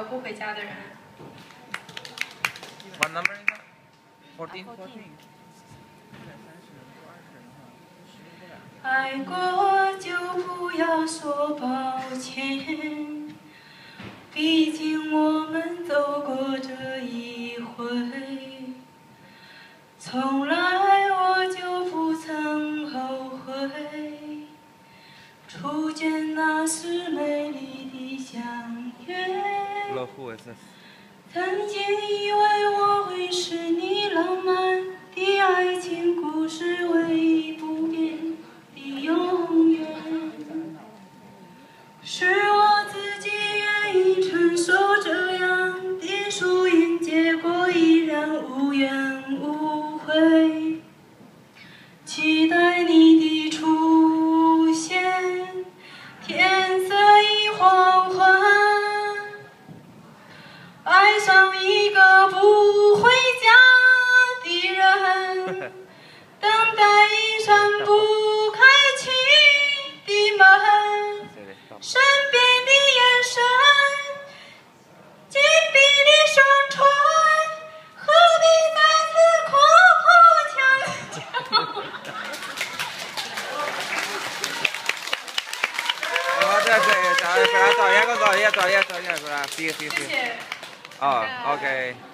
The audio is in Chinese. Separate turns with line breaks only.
个不回家的人。
What number is that? Fourteen.
爱过就不要说抱歉，毕竟我们走过这一回，从来我就不曾后悔。初见那时美丽的相曾经以为我会是你浪漫的爱情故事唯一不变的永远，是我自己愿意承受这样的输赢，结果依然无怨无悔。期待你爱上一个不回家的人，等待一扇不开启的门，身边的眼神，紧闭的双唇，何必再次苦苦强求？
哦，对对，找找找一个找一个找一个找一个，是吧？是是是。
谢谢。
啊，OK。